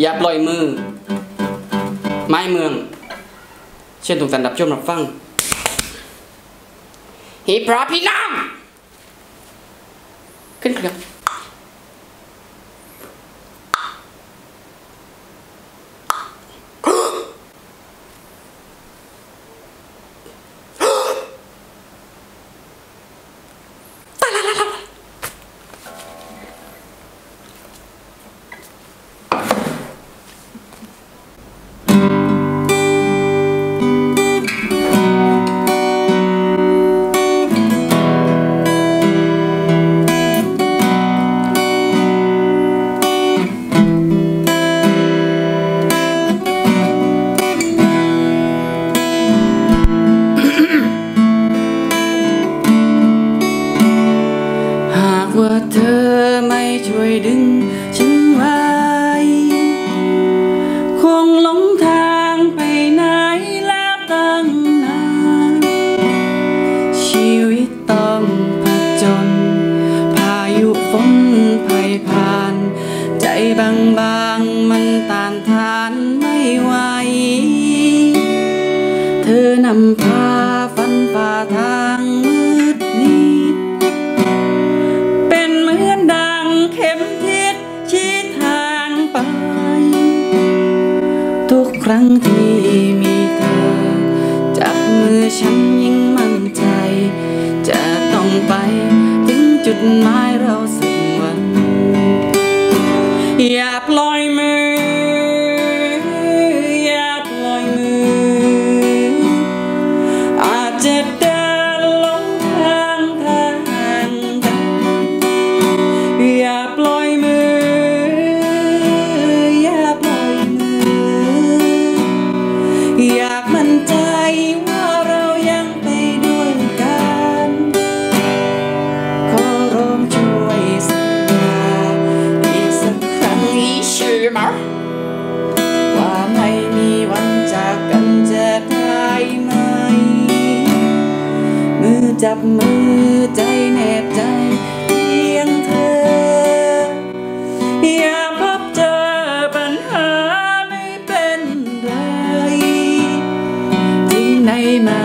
อย่าปล่อยมือ ไม้เมือง เช่นถูกสันดับชมรับฟังฮีพรอพี่น้องขึ้นครับ ช่วยดึงฉันไว้คงหลงทางไปไหนแล้วตั้งนานชีวิตต้องผจญพายุฝนภัยผ่าน ใจบางบางมันต้านทานไม่ไหวเธอนำ ครั้งที่มีเธอ จับมือฉันยิ่งมั่นใจ จะต้องไปถึงจุดหมายเราสั จับมือใจแนบใจเพียงเธอ อย่าพบเจอปัญหาไม่เป็นไร ถึงไหนไม่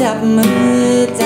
จับมือใจ